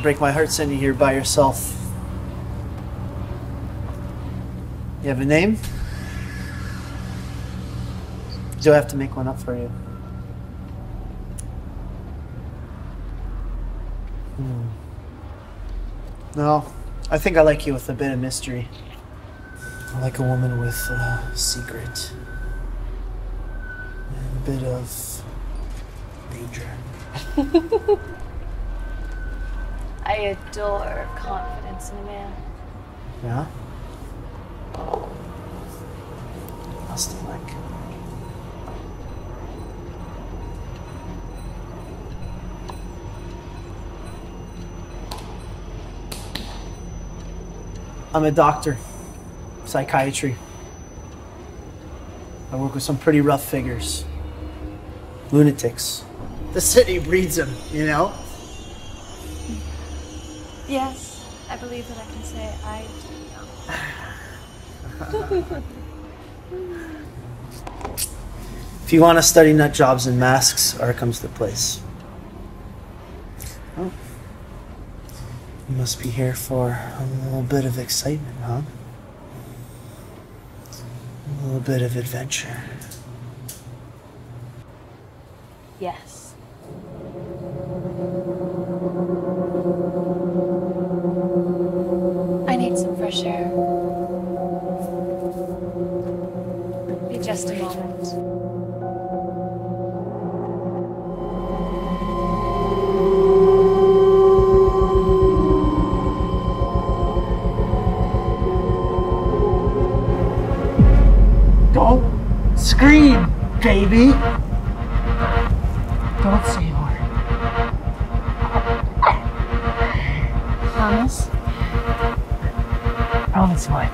Break my heart sending you here by yourself. You have a name? Do I have to make one up for you? Hmm. No, I think I like you with a bit of mystery. I like a woman with a secret. And a bit of danger. I adore confidence in a man. Yeah? Must have like. I'm a doctor, psychiatry. I work with some pretty rough figures. Lunatics. The city breeds them, you know? Yes, I believe that I can say I do know. If you want to study nut jobs and masks, Arkham's the place. Oh. You must be here for a little bit of excitement, huh? A little bit of adventure. Yes. I need some fresh air. Scream, baby! Don't say word. Promise? Promise what?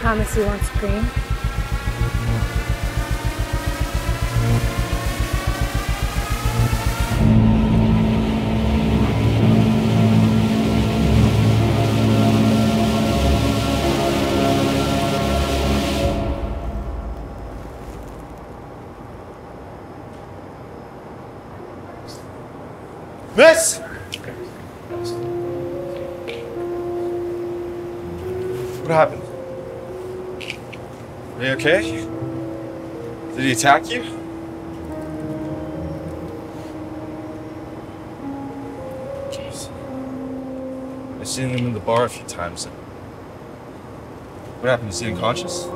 Promise you won't scream? Miss! What happened? Are you okay? Did he attack you? Jeez. I've seen him in the bar a few times. What happened? Is he unconscious?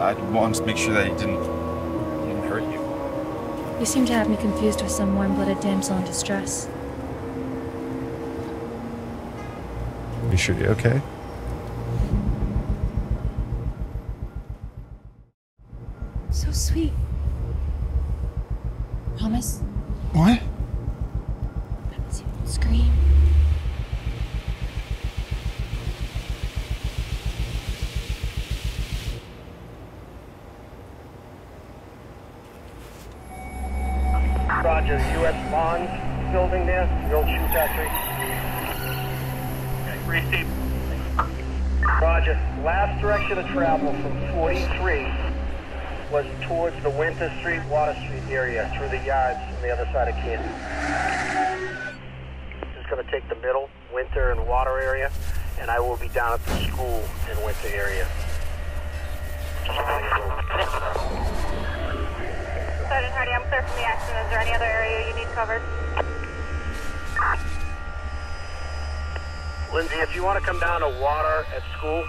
I just wanted to make sure that he didn't he didn't hurt you. You seem to have me confused with some warm-blooded damsel in distress. Are You sure you're okay? So sweet. Promise? What? Promise you won't scream. Roger, U.S. Bond building there, the old shoe factory. Okay, receive. Roger, last direction of travel from 43 was towards the Winter Street, Water Street area, through the yards on the other side of Canton. Just gonna take the middle, Winter and Water area, and I will be down at the school in Winter area. Sergeant Hardy, I'm clear from the accident. Is there any other area you need covered? Lindsay, if you want to come down to water at school,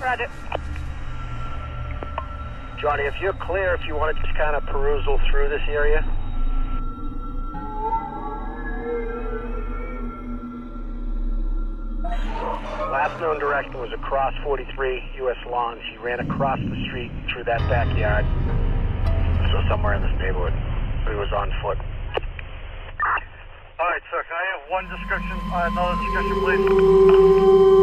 Roger. Johnny, if you're clear, if you want to just kind of perusal through this area. Direction was across 43 U.S. lawns. He ran across the street through that backyard. so somewhere in this neighborhood. He was on foot. All right, sir. Can I have one description, uh, another description, please?